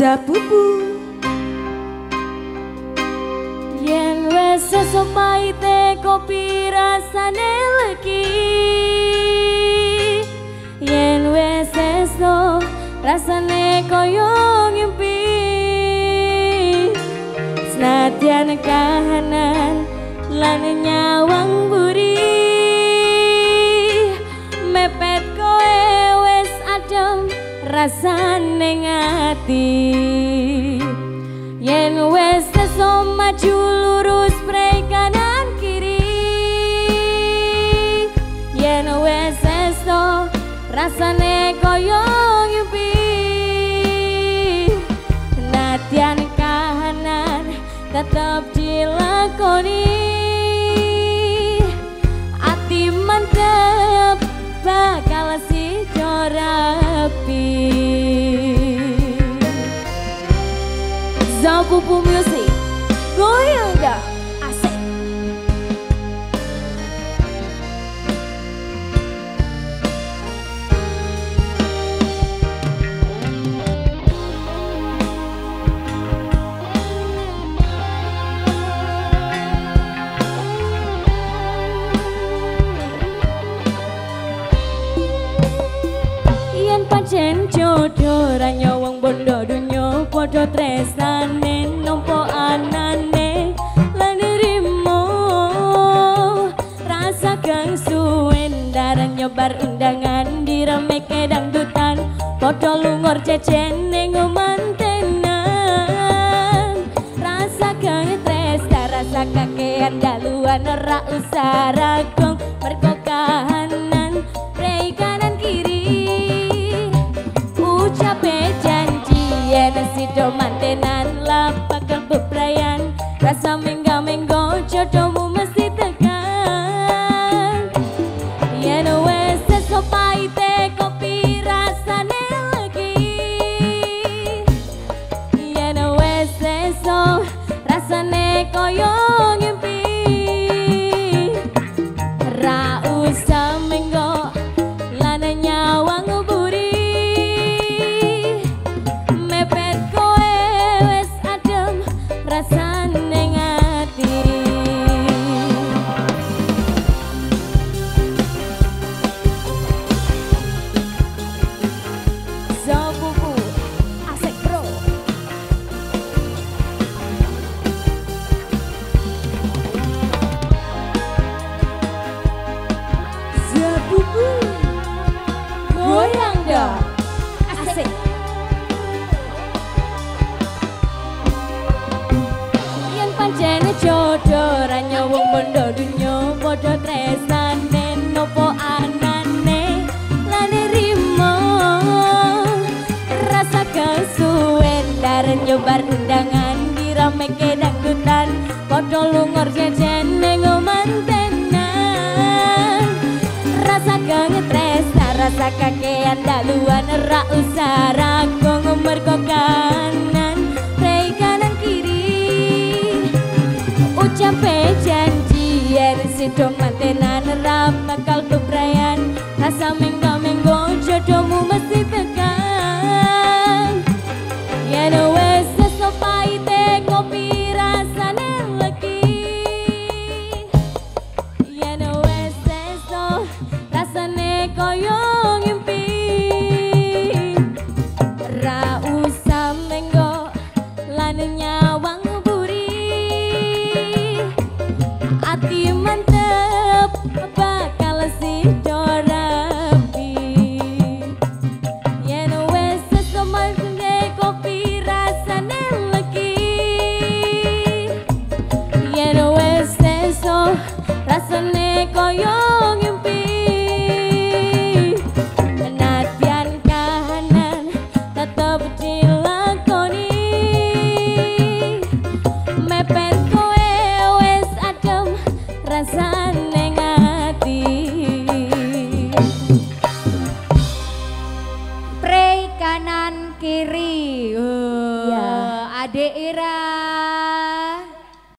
Zabubu Yen wes sesuk paite kopi rasane legi. Yen wes sesuk rasane koyo ngimpi. Senadyan kahanan lan nyawang rasane ngati Yen wes seso maju lurus prei kanan kiri. Yen wes seso rasane koyo ngimpi Nadyan kahanan tetap dilakoni. Ati mantep bakal si rapi Zabubu Music. Goyang dah. Asik. Yen pancen jodoh ra nyawang bondo dunyo padha tresnane padha lungor cecen ning mantenan rasa kang tresna rasa kakean daluan ora usah ragong mergo kahanan rei kanan kiri. Ucape janji yen sido mantenan lapakal bebrayan. Rasa mengga menggo padha tresnane nopo anane? Lan rimo rasa kesuwen daren nyobar undangan dirameke dangdutan padha lungor jejen ning mantenan. Rasa kengetresna rasa kakean daluan ra usah ragong mergo kanan. Rei kanan kiri janji yen sido mantenan ra bakal bebrayan rasa menggo menggo jodohmu mesti tekan yen wes seso paite kopi rasane legi. Yen wes seso rasane koyo ngimpi. Ra usah menggo lan nyawang buri. Ati men Daerah.